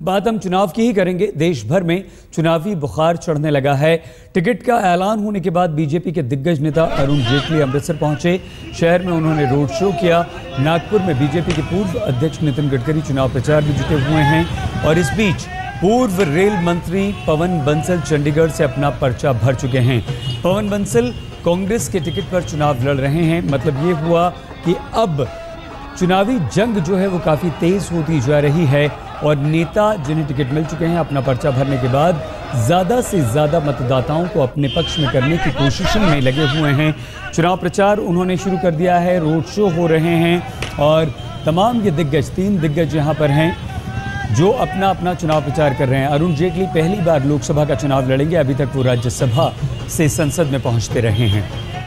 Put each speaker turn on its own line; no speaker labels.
बात हम चुनाव की ही करेंगे। देश भर में चुनावी बुखार चढ़ने लगा है। टिकट का ऐलान होने के बाद बीजेपी के दिग्गज नेता अरुण जेटली अमृतसर पहुँचे। शहर में उन्होंने रोड शो किया। नागपुर में बीजेपी के पूर्व अध्यक्ष नितिन गडकरी चुनाव प्रचार में जुटे हुए हैं और इस बीच पूर्व रेल मंत्री पवन बंसल चंडीगढ़ से अपना पर्चा भर चुके हैं। पवन बंसल कांग्रेस के टिकट पर चुनाव लड़ रहे हैं। मतलब ये हुआ कि अब चुनावी जंग जो है वो काफ़ी तेज़ होती जा रही है। और नेता जिन्हें टिकट मिल चुके हैं अपना पर्चा भरने के बाद ज़्यादा से ज़्यादा मतदाताओं को अपने पक्ष में करने की कोशिश में लगे हुए हैं। चुनाव प्रचार उन्होंने शुरू कर दिया है, रोड शो हो रहे हैं और तमाम ये दिग्गज, तीन दिग्गज यहाँ पर हैं जो अपना अपना चुनाव प्रचार कर रहे हैं। अरुण जेटली पहली बार लोकसभा का चुनाव लड़ेंगे, अभी तक वो राज्यसभा से संसद में पहुँचते रहे हैं।